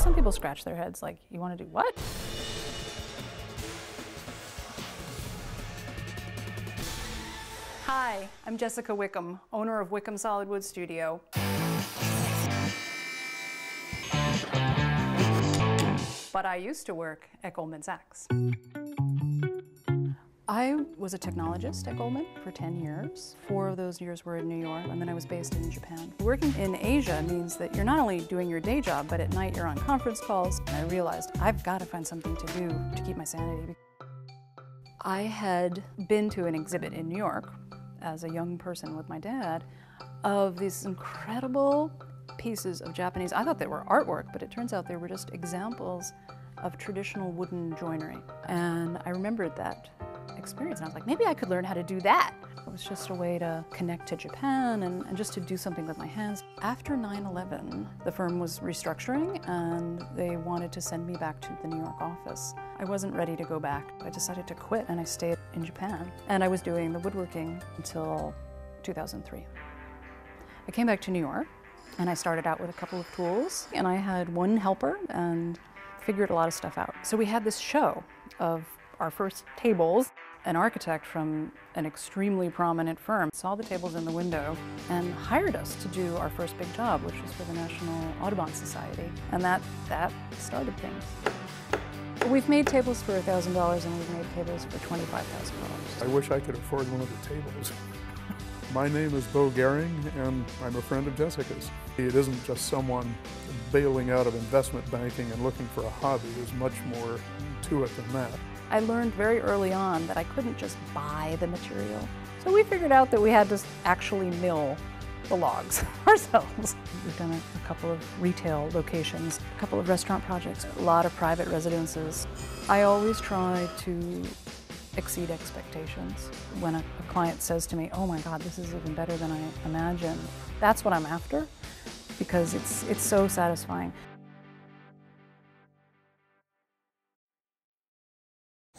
Some people scratch their heads like, you want to do what? Hi, I'm Jessica Wickham, owner of Wickham Solid Wood Studio. But I used to work at Goldman Sachs. I was a technologist at Goldman for 10 years. Four of those years were in New York, and then I was based in Japan. Working in Asia means that you're not only doing your day job, but at night you're on conference calls. And I realized I've got to find something to do to keep my sanity. I had been to an exhibit in New York as a young person with my dad of these incredible pieces of Japanese. I thought they were artwork, but it turns out they were just examples of traditional wooden joinery. And I remembered that experience and I was like, maybe I could learn how to do that. It was just a way to connect to Japan and, and just to do something with my hands. After 9-11, the firm was restructuring and they wanted to send me back to the New York office. I wasn't ready to go back. I decided to quit and I stayed in Japan. And I was doing the woodworking until 2003. I came back to New York and I started out with a couple of tools and I had one helper and figured a lot of stuff out. So we had this show of our first tables. An architect from an extremely prominent firm saw the tables in the window and hired us to do our first big job, which was for the National Audubon Society. And that, that started things. We've made tables for $1,000 and we've made tables for $25,000. I wish I could afford one of the tables. My name is Bo Gehring and I'm a friend of Jessica's. It isn't just someone bailing out of investment banking and looking for a hobby. There's much more to it than that. I learned very early on that I couldn't just buy the material. So we figured out that we had to actually mill the logs ourselves. We've done a, a, couple of retail locations, a couple of restaurant projects, a lot of private residences. I always try to exceed expectations. When a, a client says to me, oh my God, this is even better than I imagined, that's what I'm after because it's, it's so satisfying.